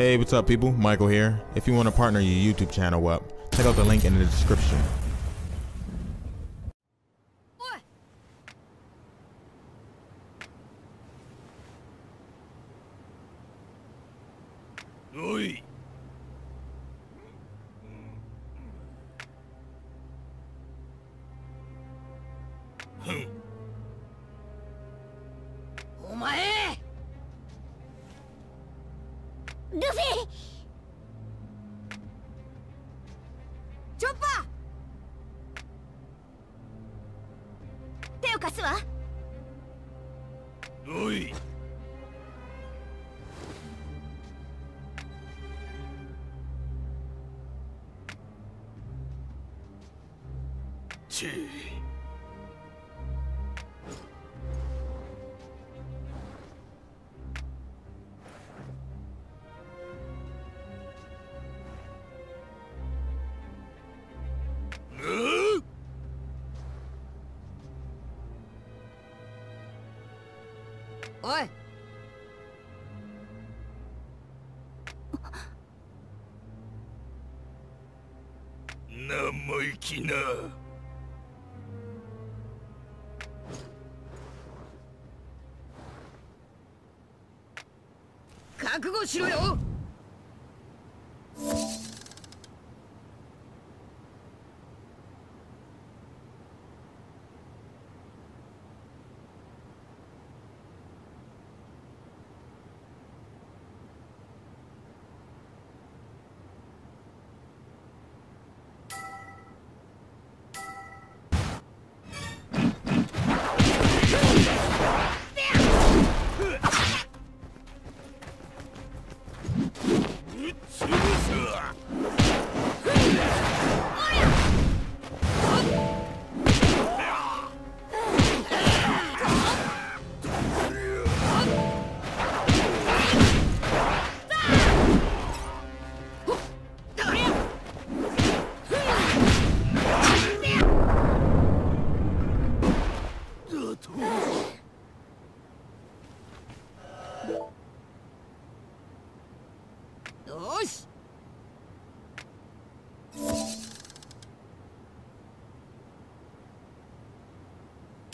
Hey, what's up people? Michael here. If you want to partner your YouTube channel up, check out the link in the description. Oi. Huh. Omae. ルフィ。チョッパー。手を貸すわおい。チェおい。生意気な。覚悟しろよ潰